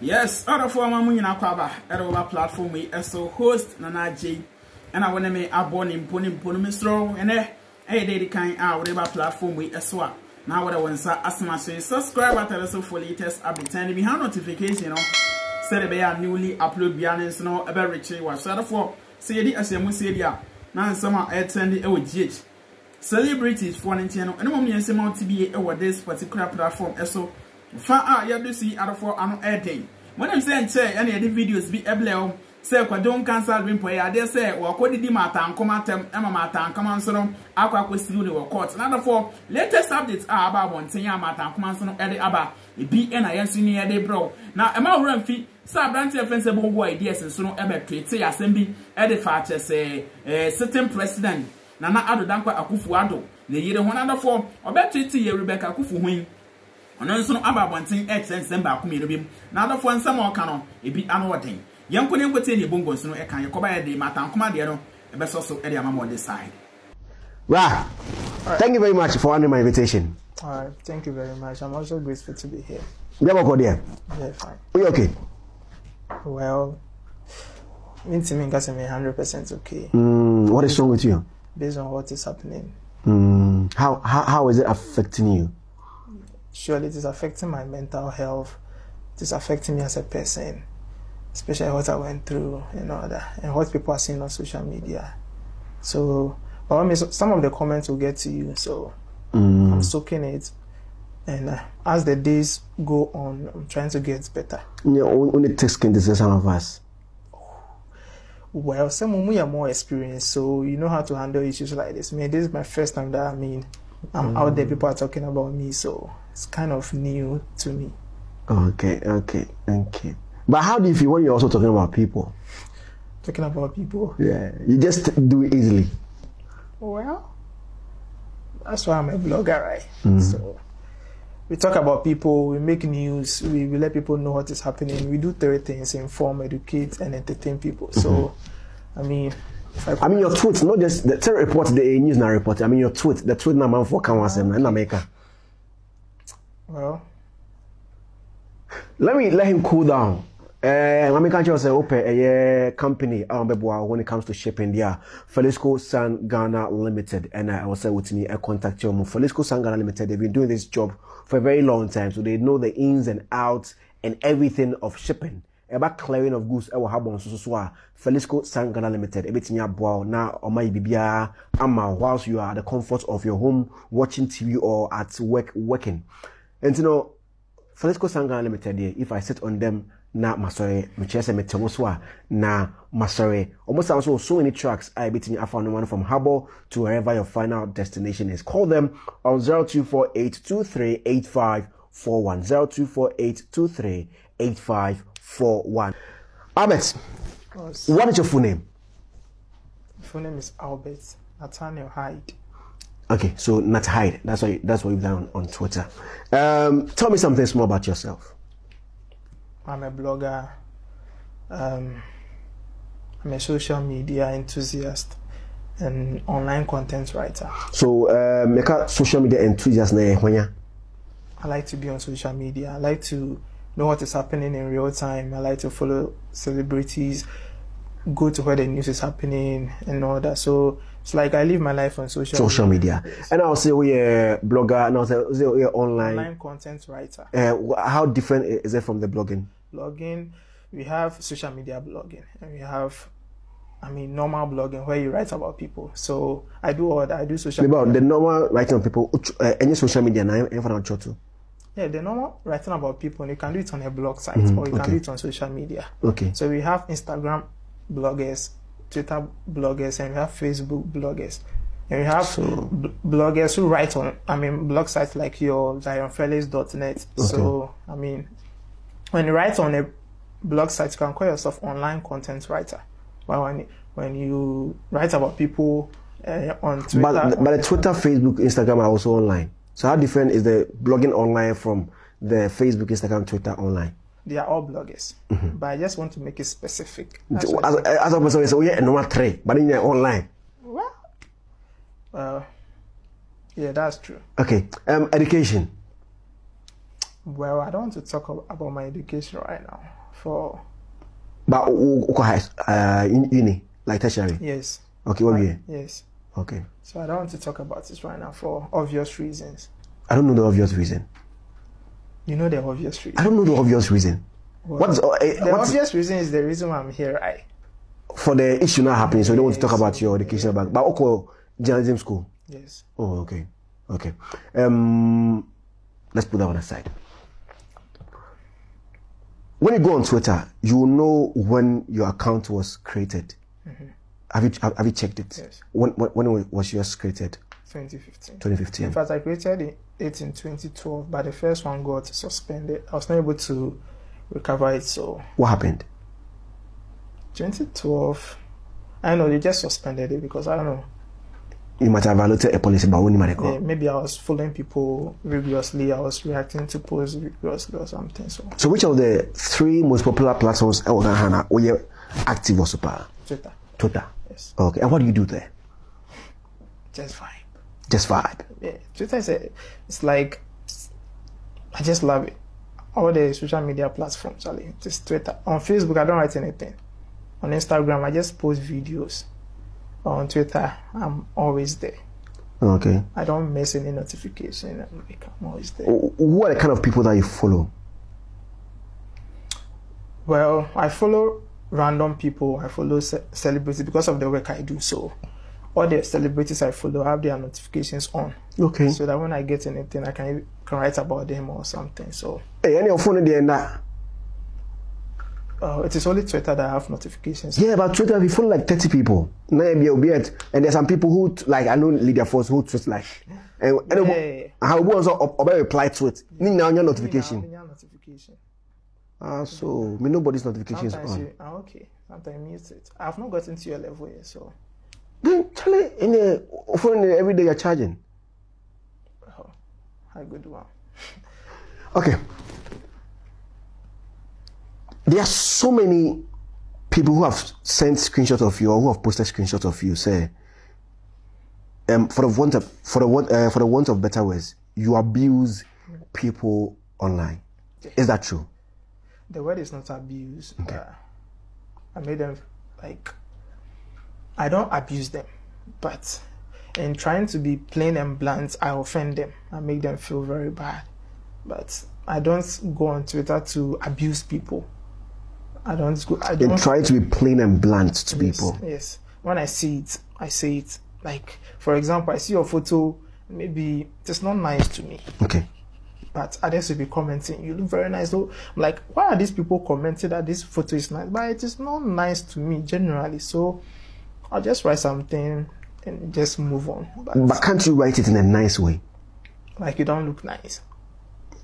yes ɔdɔfoɔ ama mu nyinaa kɔ aba ɛde wɔba platform yi ɛso host nana agye ɛna wɔne me abɔ ne mpo ne mpo no mesoro ɛnɛ ɛyɛ dɛ edi kan a wɔde ba platform yi ɛso a na wɔde wɔn nsa asoma so subscribe atare so for latest update. And behind notification no sɛde bɛyɛ a newly upload bia ne nso no ɛbɛrekye wɔ so ɔdɔfoɔ sɛ yɛdi ahyɛmu sɛ yɛdi a na nsɛm a ɛtɛn ɛwɔ gh celebrities foɔ ne nkyɛn no ɛne mɔm yɛn nsɛm a ɔte bie ɛwɔ this particular platform ɛso fa a yɛde si adɔfoɔ ano ɛden wɔnam sɛ nkyɛn ɛna yɛde videos bi ɛblɛ wɔm sɛ kwadwo nkansa dream yɛ adeɛ sɛ wɔkɔ didi atɛm ɛma ma nso no akɔ akɔ siriw ne wɔ court. Na adɔfoɔ latest update a aba abɔnten a ma atankoma nso no ɛde aba ebi ɛna yɛn nso ne yɛde brɛw. Na ɛma awura mfi sɛ aberanteɛ fɛn sɛ bɔbɔ ideas nso no ɛbɛtwete asɛm bi ɛde fa akyɛ sɛ ɛɛ sitting president nana ado dankwa akufo ado ne yere ho. N'adɔfoɔ ɔbɛtwete yɛ rebecca akufo ho yi ɔno nso no aba abɔnten ɛkyerɛ nsɛm baako mmienu bi mu n'adɔfoɔ nsɛm a ɔka no ebi ano ɔden yɛn nko ne ne ebongo nso no ɛka yɛ kɔba yɛ de matankoma deɛ no ɛbɛsɔ so ɛde ama ma ɔde side. Ra, thank you very much for honoring my invitation. All right, thank you very much. I'm also grateful to be here. Ẹ̀bọ̀ kọ díẹ̀, Yeah, fine. ó yẹ okay. Well, me to me, I'm 100% okay Mm, what is wrong with you? based on what is happening. Mm, how, how how is it affecting you? Surely, it is affecting my mental health. It is affecting me as a person, especially what I went through and all that, and what people are seeing on social media. So, but I mean, some of the comments will get to you. So, Mm, I'm soaking it. And uh, as the days go on, I'm trying to get better. yeah, only skin to say some of us. Well, some of you are more experienced, so you know how to handle issues like this. I mean, this is my first time that I mean, I'm out there, people are talking about me, so it's kind of new to me. Okay, okay, okay. But how do you feel when you're also talking about people? Talking about people. Yeah, you just do it easily. Well, that's why I'm a blogger, right? Mm. So we talk about people, we make news, we, we let people know what is happening. We do three things inform, educate, and entertain people. So, mm-hmm. I mean, if I, I mean, your tweets, not just the tell report, the news now report. I mean, your tweet, the tweet number for Kawas in America. Well, Let me let him cool down. Uh, catch you say open a company um, when it comes to shipping there. Felisco San Ghana Limited, and I was say with me a contact you. Felisco San Ghana Limited, they've been doing this job for a very long time, so they know the ins and outs and everything of shipping. About clearing of goods, ɛwɔ ha bɔn so so so Felisco San Ghana Limited, ebetumi aboa wo na ɔma yi bibia ama whilst you are at the comfort of your home watching TV or at work working. And you know, Felisco Sangana Limited deɛ if I sit on them na masɔre mekyerɛ sɛ mete mo so a na masɔre ɔmo san so so many tracks I a ebitumi afa no one from harbour to wherever your final destination is. Call them on 0248238541 0248238541 Albert what is your full name? Full name is Albert Nathaniel Hyde. Okay so Nat Hyde that's why that's what you've done on Twitter um, tell me something small about yourself I'm a blogger. Um, I'm a social media enthusiast and online content writer. so uh, meka social media enthusiast na hwanya I like to be on social media. I like to know what is happening in real time. I like to follow celebrities, go to where the news is happening and all that. So it's like I live my life on social, social media and i'll say we are a blogger and i'll say we are online, Online content writer. Uh, how different is it from the blogging blogging, we have social media blogging, and we have, I mean, normal blogging where you write about people. So I do all that. I do social about media. the normal writing of people uh, any social media na ɔtwerɛ to Yeah, the normal writing about people, and you can do it on a blog site or you okay. can do it on social media. okay So we have Instagram bloggers, Twitter bloggers, and we have Facebook bloggers. And we have b- bloggers who write on, I mean, blog sites like your zionfelix.net. So, I mean, when you write on a blog site, you can call yourself online content writer. But when, when you write about people uh, on Twitter, but, but the twitter facebook instagram are also online so how different is the blogging online from the facebook instagram twitter online they are all bloggers. But I just want to make it specific. As, as a person say we are normal three but in online Well, uh, yeah, that's true. okay um education Well, I don't want to talk about my education right now. For But uh, uni- uni like tertiary. yes, Okay, what year? yes. Okay. So I don't want to talk about this right now for obvious reasons. I don't know the obvious reason. You know the obvious reason. I don't know the obvious reason. What's, uh, eh, The what's obvious reason is the reason why I'm here, right? for the issue not happening? So you don't want to talk about your educational back. But okay, journalism school. Yes. Oh, okay. Okay. Um, let's put that one aside. When you go on Twitter, you know when your account was created. Have you have, have you checked it? Yes. When, when when was yours created? 2015. 2015. In fact, I created it- in 2012, but the first one got suspended. I was not able to recover it, so What happened? 2012. I know they just suspended it because I don't know. You might have violated a policy, but when you might Yeah, maybe I was following people rigorously. I was reacting to posts rigorously or something. So So which of the three most popular platforms in Ghana were you active or super? Twitter, Twitter. yes, Okay. And what do you do there? just fine. Just vibe. Yeah, Twitter is a, it's like I just love it. All the social media platforms, Ali, just Twitter. On Facebook, I don't write anything. On Instagram, I just post videos. On Twitter, I'm always there. Okay. I don't miss any notification. I'm always there. Who are the kind of people that you follow? Well, I follow random people. I follow ce- celebrities because of the work I do. So, all the celebrities I follow have their notifications on, Okay. so that when I get anything, I can can write about them or something. So, Hey, any of phone there now? uh, it is only Twitter that I have notifications. Yeah, but Twitter, we follow like 30 people. Now, you'll be at, and there's some people who, like, I know Lydia Force who tweet like, and, and Yeah. how ob- obey reply to it. Need now your Now, notification. your notification. Ah, so, me nobody's notifications Sometimes on. you, ah, okay. Sometimes mute it. I've not gotten to your level yet, so Then, Charlie, in the phone every day you're charging. oh, a good one. Okay. There are so many people who have sent screenshots of you or who have posted screenshots of you. Say, um, for the want of for the want uh, for the want of better words, you abuse people online. Is that true? The word is not abuse, but I made them like I don't abuse them, but in trying to be plain and blunt, I offend them. I make them feel very bad. But I don't go on Twitter to abuse people. I don't go. I don't. try to be plain and blunt to people. Yes. When I see it, I say it. Like, for example, I see your photo, maybe it's not nice to me, Okay. but others will be commenting, you look very nice. So, I'm like, why are these people commenting that this photo is nice? But it is not nice to me generally. So, I'll just write something and just move on. But, But can't you write it in a nice way? like, you don't look nice.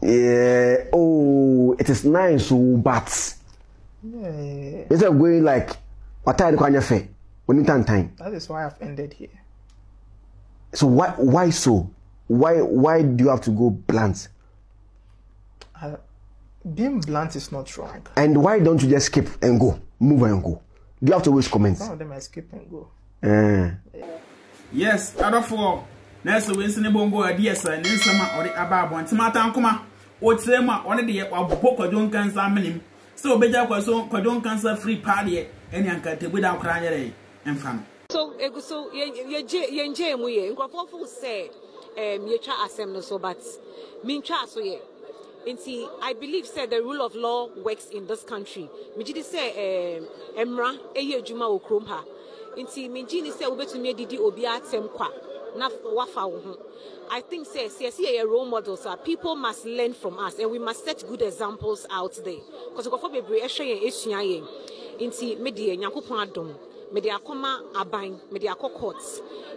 Yeah. Oh, it is nice, oh, but Yeah. instead of going like, what time do? When you time. That is why I've ended here. So why why so? Why why do you have to go blunt? I, being blunt is not wrong. And why don't you just skip and go, move and go? Do you have to always comment? Some of them I skip and go. Eh. yes adɔfoɔ na ɛsɛ wei nso ne bongo adi ɛsɛ ne nsɛm a ɔde aba abɔnten atankoma ɔkyerɛ mu a ɔne deɛ wabobɔ kwadwo nkansa amenem sɛ ɔbɛgya kwaso kwadwo nkansa firi paa deɛ ɛne anka tebu da koraa nyɛrɛ ɛmfa no so egu so yɛgye yɛngye mu yɛ nkurɔfoɔ fo sɛ um, yɛtwa asɛm no so but mentwa so yɛ nti i believe sɛ the rule of law works in this country. Megye di sɛ um, mmara ɛyɛ adwuma wɔ kurom ha nti megye ni sɛ wobɛtumi adidi obi atɛm kwa na wafa wo ho I think say say see a role models are people must learn from us and we must set good examples out there. Because nkɔfo bebree ɛhwɛ yɛn esua yɛn nti me deɛ nyankopɔn adom. Mede akɔma aban mede akɔ court.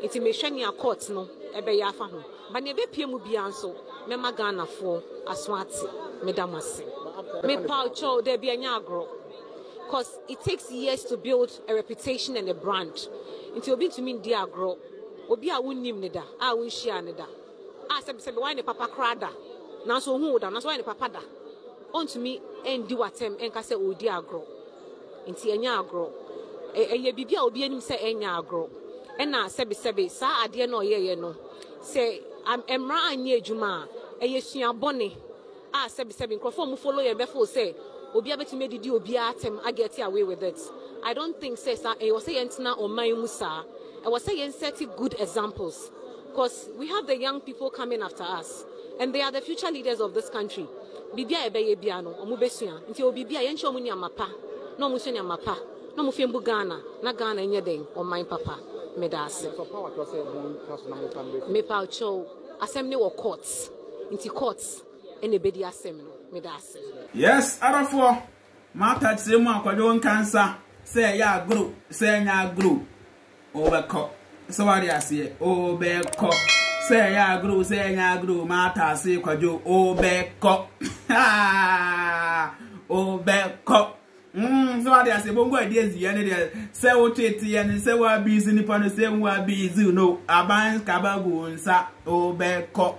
Nti mehwɛ nea court no ɛbɛyɛ afa ho. Ba nea ɛbɛpie mu biara nso mɛma ghanafoɔ aso ate meda mo ase mepa kyɛw dɛ bi ɛnyɛ agorɔ because it takes years to build a reputation and a brand. Nti obi ntumi ndi agorɔ obi a wonnim ne da a wonhyia ne da. A sɛbisɛbi wayɛ ne papa koraa da? Nanso ohun wo da? Nanso wayɛ ne papa da? Ɔntumi ndi watɛm ɛnka sɛ ɔredi agorɔ nti ɛnyɛ agorɔ Ɛ- ɛyɛ biribi a obi anim sɛ ɛnyɛ agorɔ ɛna sɛbisɛbi saa adeɛ no a ɔyɛyɛ no. Sɛ mmara anyɛ adwuma a ɛyɛ suabɔne a sɛbisɛbi nkurɔfoɔ mu follow yɛn bɛfo sɛ obiara bɛtumi adidi obiara atɛm agɛte away with it. I don't think sɛ saa eh, ɛwɔ sɛ yɛntena ɔman mu saa eh, ɛwɔ sɛ yɛn set good examples. Because we have the young people coming after us and they are the future leaders of this country. Biribi a yɛbɛyɛ bia no ɔmo bɛsua nti o biribi a yɛnhyɛ ɔmo nneɛma pa na ɔmo nso nneɛma pa na ɔmo fɛn bu ghana. Na ghana nyɛ den ɔman papa. Meda ase. Mepa ɔkyɛw asɛm ne wɔ court nti court ɛna ebedi asɛm no meda ase. yes arafoɔ maata kyerɛ mu akwadwo nkansa. Sɛ ɛyɛ agoro sɛ ɛnyɛ agoro ɔbɛkɔ. Sɛ wade aseɛ ɔbɛkɔ. Sɛ ɛyɛ agoro sɛ ɛnyɛ agoro maata ase kwadwo ɔbɛkɔ. Ɔbɛkɔ. Mm, sɛ wade ase bongo adi aziɛ ne deɛ sɛ woteteɛ no sɛ woabiisi nipa no sɛ woabiisi no aban kaba gu nsa ɔbɛkɔ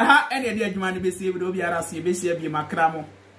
aha ɛne ɛde adwuma no bɛsie bi de obiara so yɛbɛhyia bi makra mo